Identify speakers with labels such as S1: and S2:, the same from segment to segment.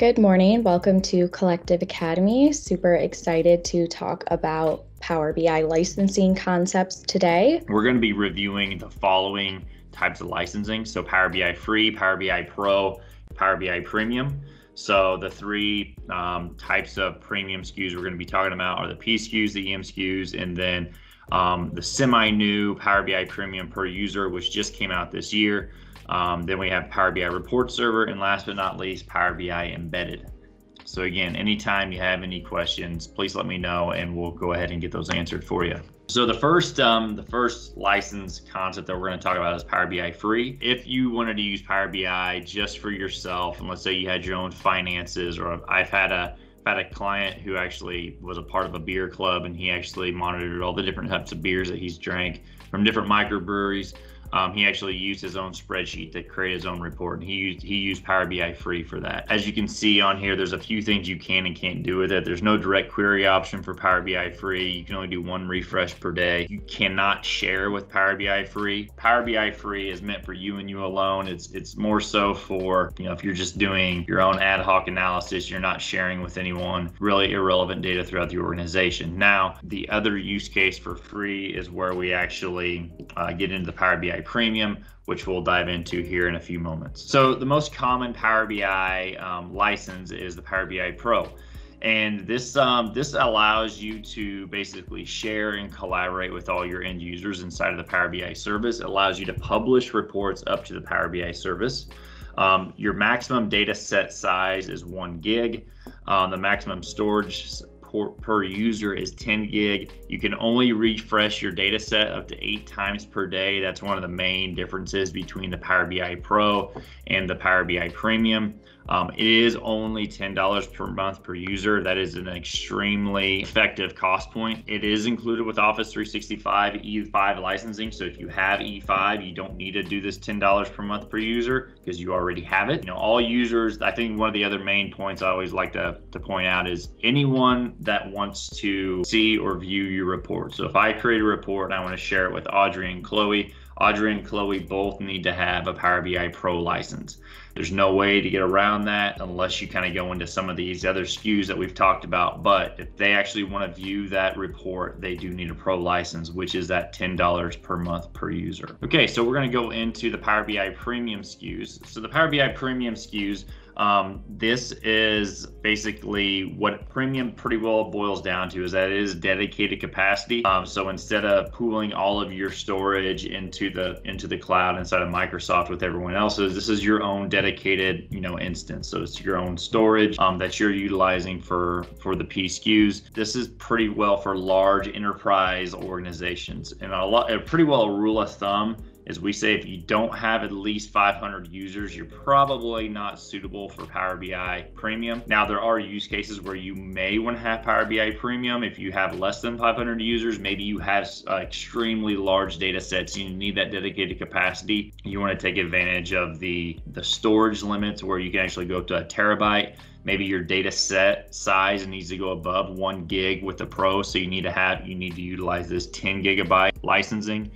S1: Good morning. Welcome to Collectiv Academy. Super excited to talk about Power BI licensing concepts today.
S2: We're going to be reviewing the following types of licensing. So Power BI Free, Power BI Pro, Power BI Premium. So the three um, types of premium SKUs we're going to be talking about are the P SKUs, the EM SKUs, and then um, the semi-new Power BI Premium per user, which just came out this year. Um, then we have Power BI Report Server, and last but not least, Power BI Embedded. So again, anytime you have any questions, please let me know, and we'll go ahead and get those answered for you. So the first, um, the first license concept that we're going to talk about is Power BI Free. If you wanted to use Power BI just for yourself, and let's say you had your own finances, or I've had a had a client who actually was a part of a beer club and he actually monitored all the different types of beers that he's drank from different microbreweries um, he actually used his own spreadsheet to create his own report, and he used he used Power BI free for that. As you can see on here, there's a few things you can and can't do with it. There's no direct query option for Power BI free. You can only do one refresh per day. You cannot share with Power BI free. Power BI free is meant for you and you alone. It's it's more so for you know if you're just doing your own ad hoc analysis, you're not sharing with anyone really irrelevant data throughout the organization. Now, the other use case for free is where we actually uh, get into the Power BI Premium, which we'll dive into here in a few moments. So the most common Power BI um, license is the Power BI Pro. And this um, this allows you to basically share and collaborate with all your end users inside of the Power BI service. It allows you to publish reports up to the Power BI service. Um, your maximum data set size is one gig. Um, the maximum storage per, user is 10 gig. You can only refresh your data set up to eight times per day. That's one of the main differences between the Power BI Pro and the Power BI Premium. Um, it is only $10 per month per user. That is an extremely effective cost point. It is included with Office 365 E5 licensing. So if you have E5, you don't need to do this $10 per month per user because you already have it. You know, all users, I think one of the other main points I always like to, to point out is anyone that wants to see or view your report. So if I create a report and I want to share it with Audrey and Chloe, Audrey and Chloe both need to have a Power BI Pro license. There's no way to get around that unless you kind of go into some of these other SKUs that we've talked about. But if they actually want to view that report, they do need a pro license, which is that $10 per month per user. Okay, so we're going to go into the Power BI Premium SKUs. So the Power BI Premium SKUs um, this is basically what premium pretty well boils down to is that it is dedicated capacity. Um, so instead of pooling all of your storage into the into the cloud inside of Microsoft with everyone else's, this is your own dedicated you know instance. So it's your own storage um, that you're utilizing for for the P SKUs. This is pretty well for large enterprise organizations and a lot pretty well a rule of thumb is we say if you don't have at least 500 users, you're probably not suitable for Power BI Premium. Now, there are use cases where you may want to have Power BI Premium. If you have less than 500 users, maybe you have uh, extremely large data sets, you need that dedicated capacity. You want to take advantage of the, the storage limits where you can actually go up to a terabyte maybe your data set size needs to go above one gig with the pro so you need to have you need to utilize this 10 gigabyte licensing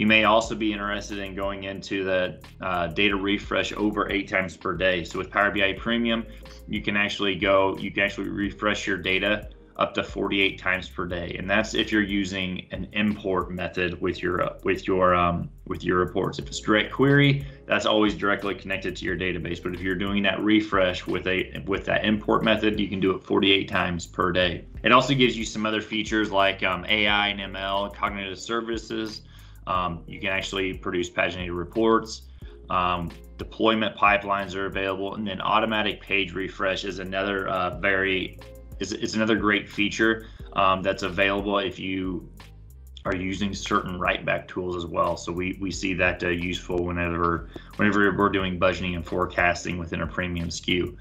S2: you may also be interested in going into the uh, data refresh over eight times per day. So with Power BI Premium, you can actually go, you can actually refresh your data up to 48 times per day, and that's if you're using an import method with your with your um, with your reports. If it's direct query, that's always directly connected to your database. But if you're doing that refresh with a with that import method, you can do it 48 times per day. It also gives you some other features like um, AI and ML, cognitive services. Um, you can actually produce paginated reports. Um, deployment pipelines are available, and then automatic page refresh is another uh, very is, is another great feature um, that's available if you are using certain write back tools as well. So we, we see that uh, useful whenever whenever we're doing budgeting and forecasting within a premium SKU.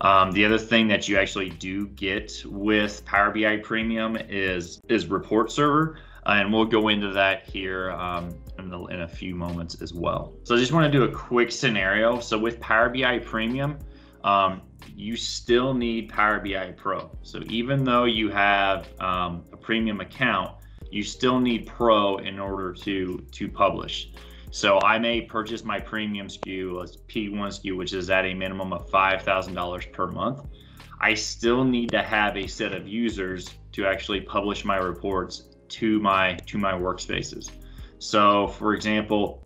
S2: Um, the other thing that you actually do get with Power BI Premium is is report server and we'll go into that here um, in, the, in, a few moments as well. So I just want to do a quick scenario. So with Power BI Premium, um, you still need Power BI Pro. So even though you have um, a premium account, you still need Pro in order to to publish. So I may purchase my premium SKU, P1 SKU, which is at a minimum of $5,000 per month. I still need to have a set of users to actually publish my reports to my to my workspaces. So, for example,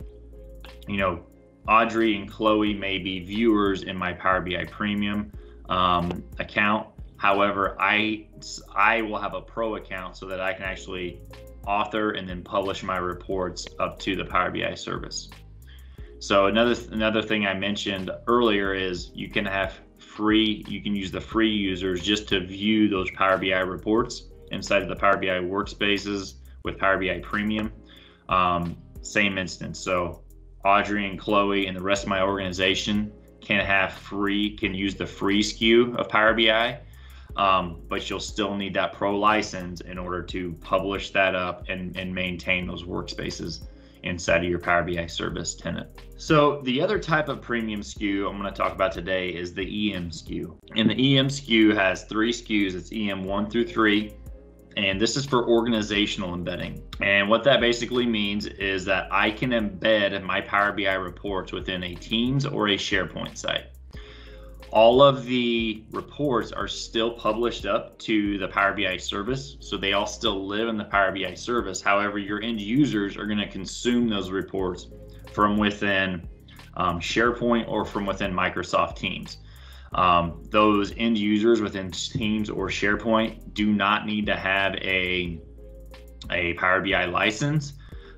S2: you know, Audrey and Chloe may be viewers in my Power BI Premium um, account. However, I I will have a pro account so that I can actually author and then publish my reports up to the Power BI service. So another another thing I mentioned earlier is you can have free you can use the free users just to view those Power BI reports inside of the Power BI workspaces with Power BI Premium. Um, same instance. So Audrey and Chloe and the rest of my organization can have free can use the free SKU of Power BI um, but you'll still need that pro license in order to publish that up and, and maintain those workspaces inside of your Power BI service tenant. So the other type of premium SKU I'm going to talk about today is the EM SKU. And the EM SKU has three SKUs. It's EM one through three. And this is for organizational embedding. And what that basically means is that I can embed my Power BI reports within a Teams or a SharePoint site all of the reports are still published up to the Power BI service. So they all still live in the Power BI service. However, your end users are going to consume those reports from within um, SharePoint or from within Microsoft Teams. Um, those end users within Teams or SharePoint do not need to have a, a Power BI license.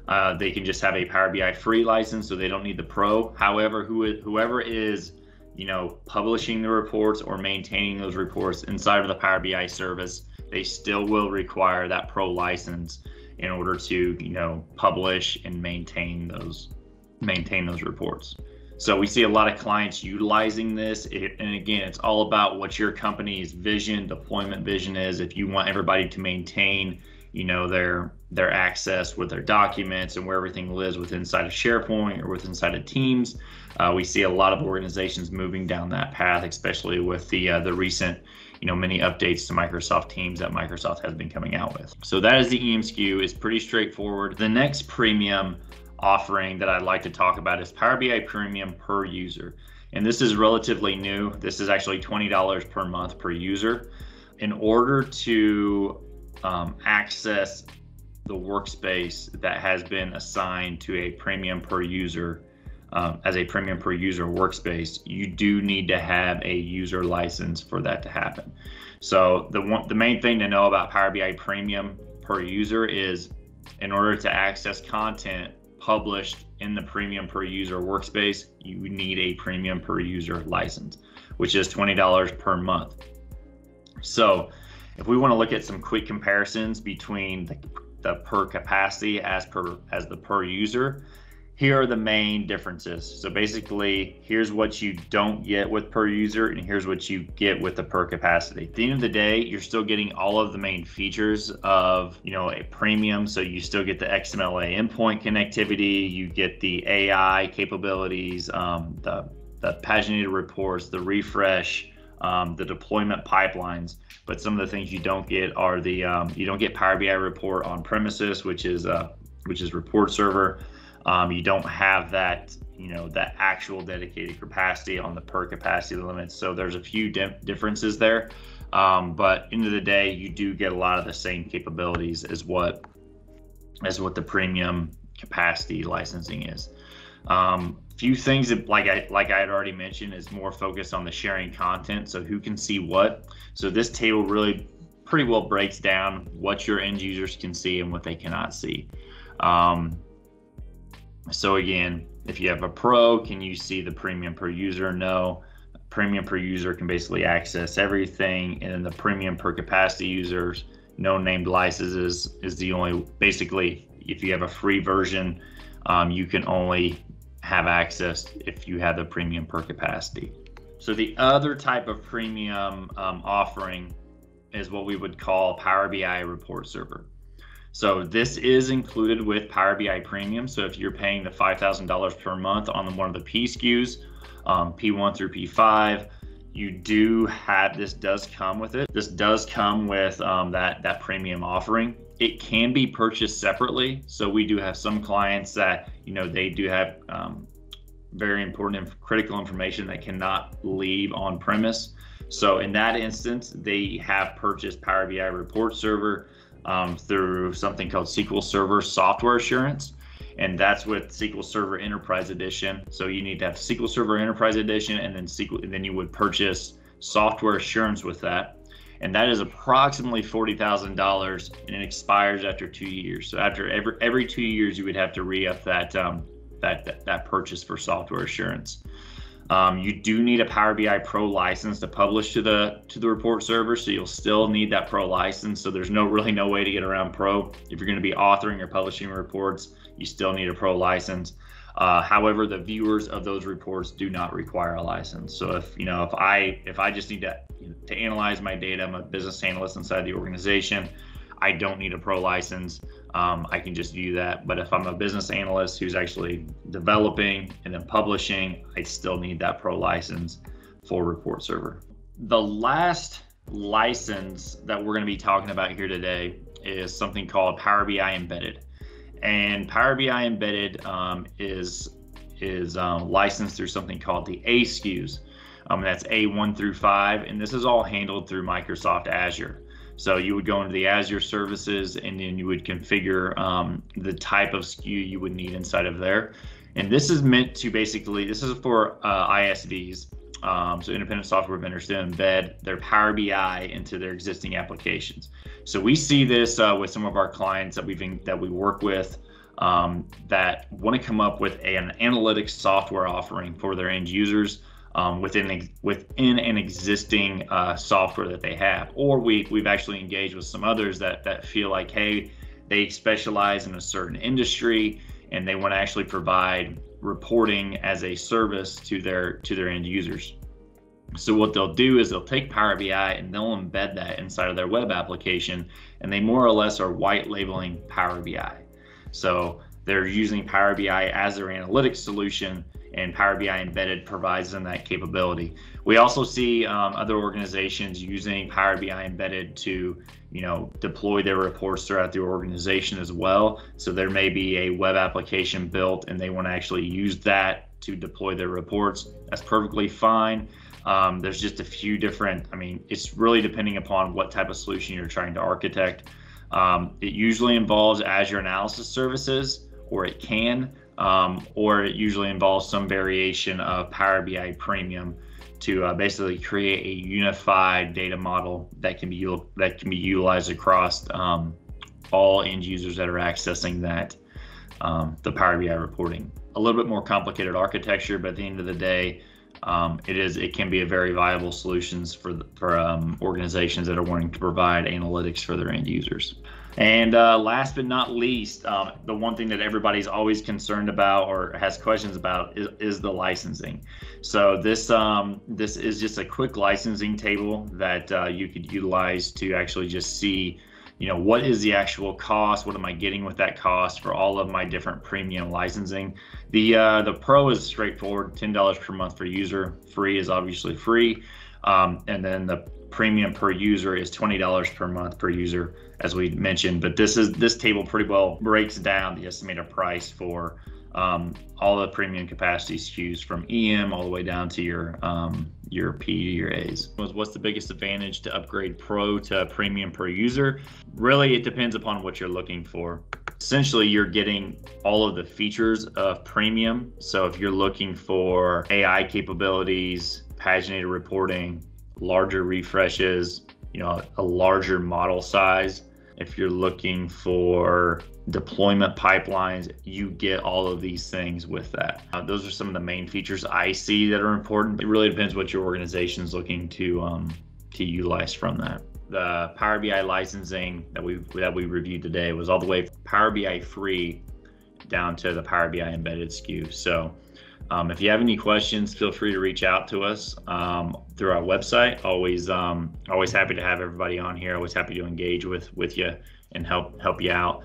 S2: Uh, they can just have a Power BI free license, so they don't need the pro. However, who, whoever is you know, publishing the reports or maintaining those reports inside of the Power BI service, they still will require that pro license in order to, you know, publish and maintain those maintain those reports. So we see a lot of clients utilizing this. It, and again, it's all about what your company's vision, deployment vision is. If you want everybody to maintain, you know, their their access with their documents and where everything lives within inside of SharePoint or within inside of Teams, uh, we see a lot of organizations moving down that path, especially with the uh, the recent, you know, many updates to Microsoft Teams that Microsoft has been coming out with. So that is the EM SKU. is pretty straightforward. The next premium offering that I'd like to talk about is Power BI Premium per user. And this is relatively new. This is actually $20 per month per user. In order to um, access the workspace that has been assigned to a premium per user, um, as a premium per user workspace, you do need to have a user license for that to happen. So the one, the main thing to know about Power BI Premium per user is in order to access content published in the premium per user workspace, you need a premium per user license, which is $20 per month. So if we want to look at some quick comparisons between the, the per capacity as per as the per user, here are the main differences. So basically, here's what you don't get with per user, and here's what you get with the per capacity. At the end of the day, you're still getting all of the main features of you know a premium. So you still get the XMLA endpoint connectivity, you get the AI capabilities, um, the the paginated reports, the refresh, um, the deployment pipelines. But some of the things you don't get are the um, you don't get Power BI report on premises, which is uh, which is report server. Um, you don't have that, you know, that actual dedicated capacity on the per capacity limits. So there's a few di- differences there. Um, but end of the day, you do get a lot of the same capabilities as what as what the premium capacity licensing is. Um, few things that, like I like I had already mentioned, is more focused on the sharing content. So who can see what. So this table really pretty well breaks down what your end users can see and what they cannot see. Um, so again, if you have a pro, can you see the premium per user? No. Premium per user can basically access everything, and then the premium per capacity users, no named licenses is the only. Basically, if you have a free version, um, you can only have access if you have the premium per capacity. So the other type of premium um, offering is what we would call Power BI report server. So this is included with Power BI Premium. So if you're paying the $5,000 per month on the, one of the P SKUs, um, P1 through P5, you do have this does come with it. This does come with um, that that premium offering. It can be purchased separately. So we do have some clients that you know they do have um, very important and critical information that cannot leave on premise. So in that instance, they have purchased Power BI Report Server um, through something called SQL Server Software Assurance and that's with SQL Server Enterprise Edition. So you need to have SQL Server Enterprise Edition, and then SQL, and then you would purchase software assurance with that, and that is approximately forty thousand dollars, and it expires after two years. So after every every two years, you would have to re-up that um, that, that that purchase for software assurance. Um, you do need a Power BI Pro license to publish to the to the report server, so you'll still need that Pro license. So there's no really no way to get around Pro. If you're going to be authoring or publishing reports, you still need a Pro license. Uh, however, the viewers of those reports do not require a license. So if you know if I if I just need to to analyze my data, I'm a business analyst inside the organization. I don't need a pro license. Um, I can just view that. But if I'm a business analyst who's actually developing and then publishing, I still need that pro license for report server. The last license that we're going to be talking about here today is something called Power BI Embedded. And Power BI Embedded um, is is um, licensed through something called the A SKUs. Um, that's A1 through 5, and this is all handled through Microsoft Azure. So you would go into the Azure services and then you would configure um, the type of SKU you would need inside of there. And this is meant to basically, this is for uh, ISVs, um, so independent software vendors to embed their Power BI into their existing applications. So we see this uh, with some of our clients that we've that we work with um, that want to come up with an analytics software offering for their end users um, within within an existing uh, software that they have, or we we've actually engaged with some others that that feel like, hey, they specialize in a certain industry and they want to actually provide reporting as a service to their to their end users. So what they'll do is they'll take Power BI and they'll embed that inside of their web application, and they more or less are white labeling Power BI. So they're using Power BI as their analytics solution and Power BI Embedded provides them that capability. We also see um, other organizations using Power BI Embedded to, you know, deploy their reports throughout the organization as well. So there may be a web application built, and they want to actually use that to deploy their reports. That's perfectly fine. Um, there's just a few different. I mean, it's really depending upon what type of solution you're trying to architect. Um, it usually involves Azure Analysis Services, or it can um, or it usually involves some variation of Power BI Premium to uh, basically create a unified data model that can be that can be utilized across um, all end users that are accessing that um, the Power BI reporting. A little bit more complicated architecture, but at the end of the day, um, it is it can be a very viable solutions for for um, organizations that are wanting to provide analytics for their end users. And uh, last but not least, um, the one thing that everybody's always concerned about or has questions about is, is the licensing. So this um, this is just a quick licensing table that uh, you could utilize to actually just see, you know, what is the actual cost? What am I getting with that cost for all of my different premium licensing? The uh, the Pro is straightforward, ten dollars per month for user. Free is obviously free, um, and then the premium per user is $20 per month per user as we mentioned but this is this table pretty well breaks down the estimated price for um, all the premium capacity SKUs from EM all the way down to your um, your P your A's. What's the biggest advantage to upgrade Pro to premium per user? Really, it depends upon what you're looking for. Essentially, you're getting all of the features of premium. So if you're looking for AI capabilities, paginated reporting, larger refreshes, you know, a larger model size. If you're looking for deployment pipelines, you get all of these things with that. Uh, those are some of the main features I see that are important. It really depends what your organization is looking to um, to utilize from that. The Power BI licensing that we that we reviewed today was all the way Power BI free down to the Power BI embedded SKU. So um, if you have any questions, feel free to reach out to us um, through our website. Always, um, always happy to have everybody on here. Always happy to engage with with you and help help you out.